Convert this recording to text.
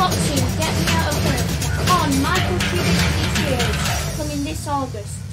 watching Get Me Out of Here on Michael Cubic Studios, coming this August.